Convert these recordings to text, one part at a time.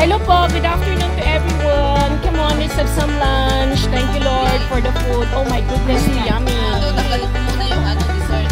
Hello po, good afternoon to everyone. Come on, let's have some lunch. Thank you Lord for the food. Oh my goodness, yummy. Tanggalin ko muna yung ano, dessert.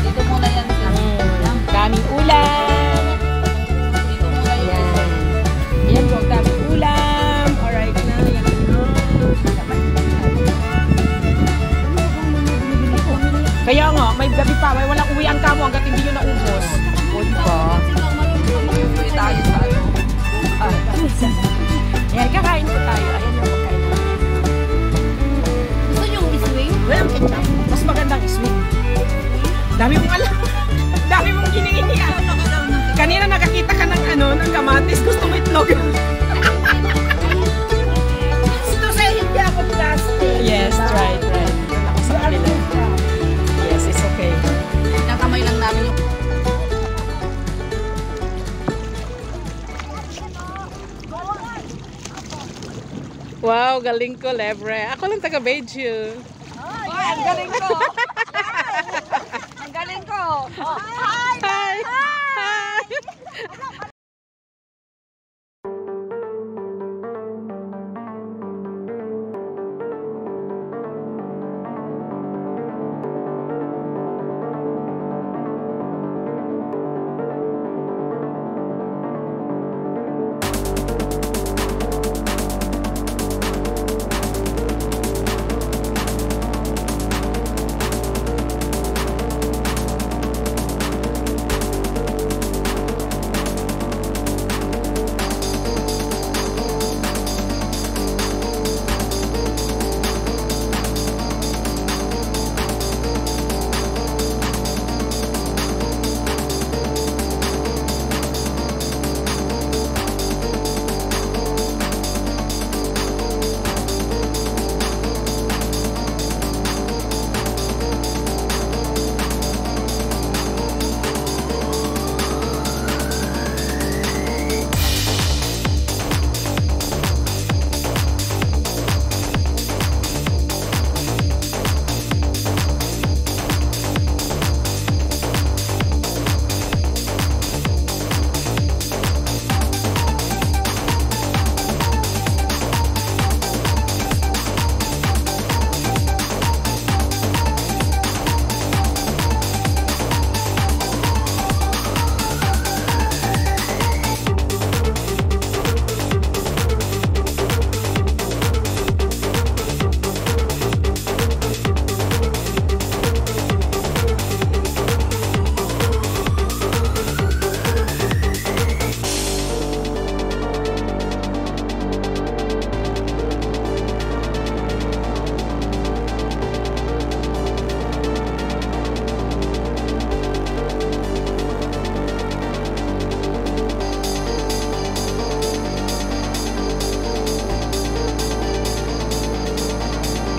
Dito muna yan. Mm, daming ulam. Dito muna Yan. Yan po, ang daming ulam. Alright na. Yan. Kaya nga, may gabi pa, may walang uwian ka mo hanggat hindi nyo naubos. Dami mong alam. Dami mong ginihingian. Kanina nakakita ka ng ano, ng kamatis. Gusto mo itlog. Gusto sa hindi ako plastic. Yes, right, right. Ako sa kanila. Yes, it's okay. Nakamay lang namin yung Wow, galing ko, Lebre. Ako lang taga Beijing. Ay, ang galing ko.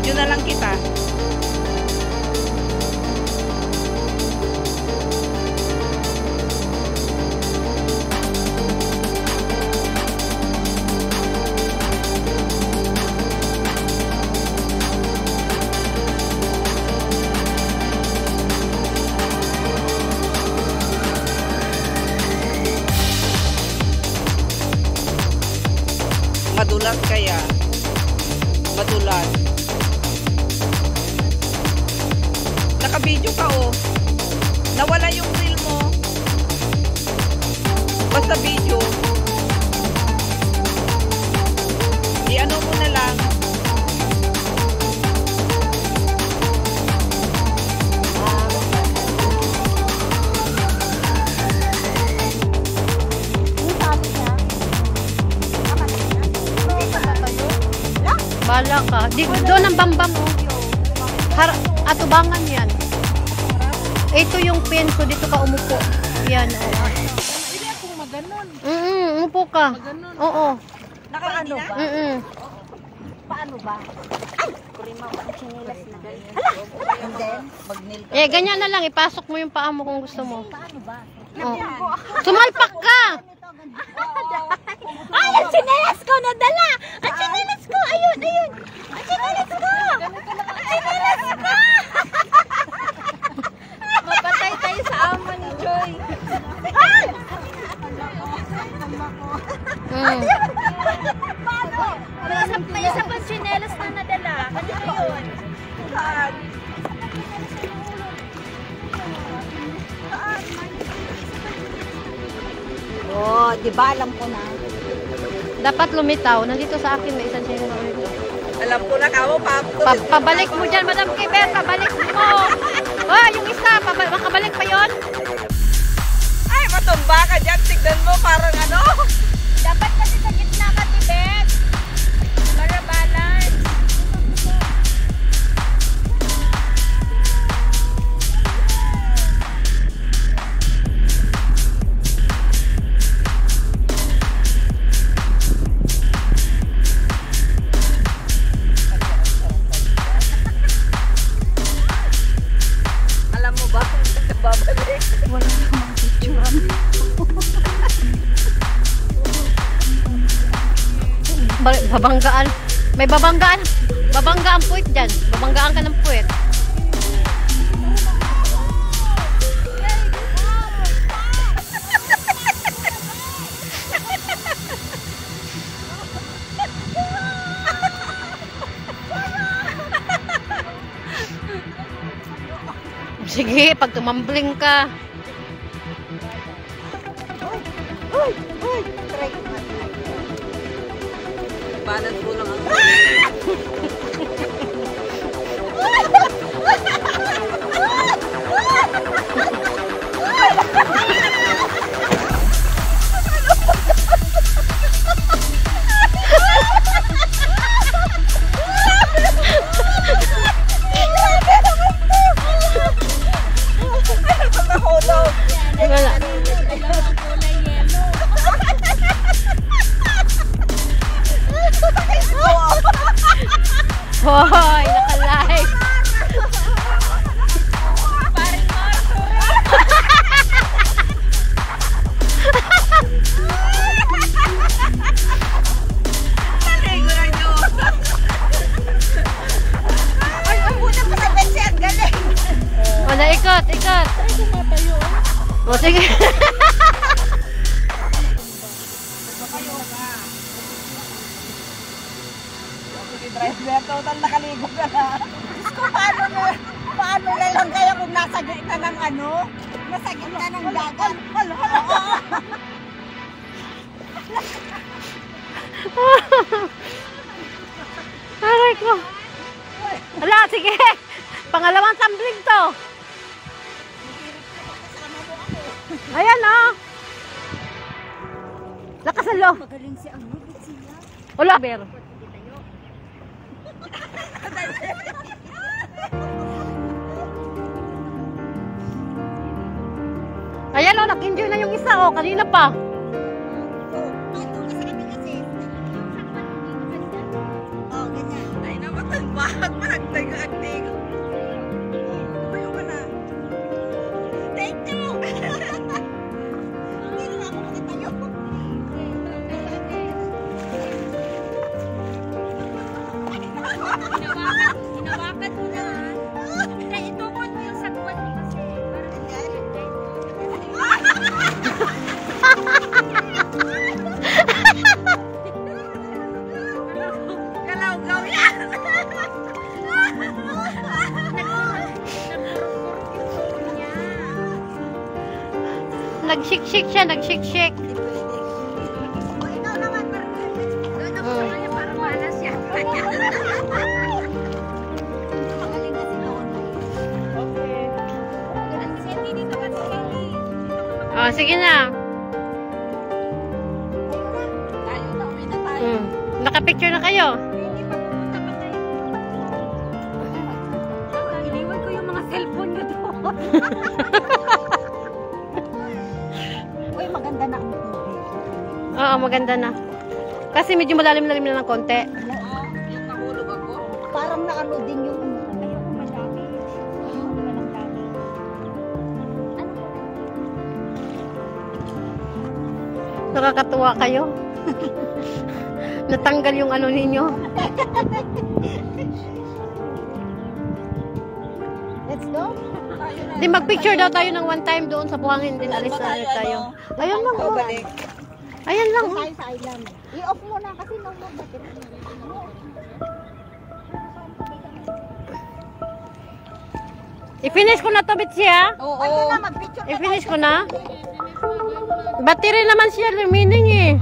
Video na lang kita. Madulas kaya. Madulas. Naka-video ka oh. Nawala yung reel mo. Basta video. I-ano mo na lang. Bala ka. Di, doon ang bambam mo. Har atubangan yan. Ito yung pin ko. Dito ka umupo. Yan. Oh. Hindi akong maganon. Mm -mm, umupo ka. Maganon. Oo. Nakaano ba? Mm -mm. Paano ba? Ay! Kurima ko ang chinilas na. Hala! And then, mag-nail ka. Eh, ganyan na lang. Ipasok mo yung paa mo kung gusto mo. Paano ba? Oh. Sumalpak ka! Ay, ang chinelas ko nadala! Ang chinelas ko! Ayun, ayun! Ang chinelas ko! Ang chinelas ko! Ni Joy. Mm. Paano? May isa, may isa pang chinelas na nadala. Kanina yun. Saan? Di ba alam ko na. Dapat lumitaw. Nandito sa akin may isang ulit. Alam ko na kamo, pa. Pa pabalik mo dyan, Madam Kiber. Pabalik mo. Ay, matumba ka dyan. Tignan mo, parang ano. Babanggaan. May babanggaan. Babanggaan puwit dyan. Babanggaan ka ng puwit. Sige, pag tumambling ka. Banan ko lang ang... Hoy, naka-live. Na. Ay, galing. O, naikot, ikot. O, sige. Sige, Nasa gitna ng dagat. Hala, hala. Aray ko. Ala, sige. Pangalawang tumbling to. Ayan, oh. Lakas ang lo. Magaling si ano, siya. Wala, Ber. Ayan, oh. Nag-enjoy na yung isa, oh. Kanina pa. Oh, ganyan. Ay, naman. Bakit managtag-agtig? Dito kasi Kelly. Oh, sige na. Tayo na, uwi na tayo. Mm. Nakapicture na kayo. Maganda na. Kasi medyo malalim-lalim na ng konti. Yung nahulog ako. Parang naano din yung. Nakakatuwa kayo. Natanggal yung ano ninyo. Let's go. Di magpicture daw tayo ng one time doon sa buhangin din. Alis na tayo. ano? Ayan lang. O, oh. balik. Ayan lang. oh. Tayo sa island. I-off mo na kasi no more battery. I-finish ko na to, Bitsi, ha? Mag-picture ka I-finish ko na. Battery naman siya, remaining eh.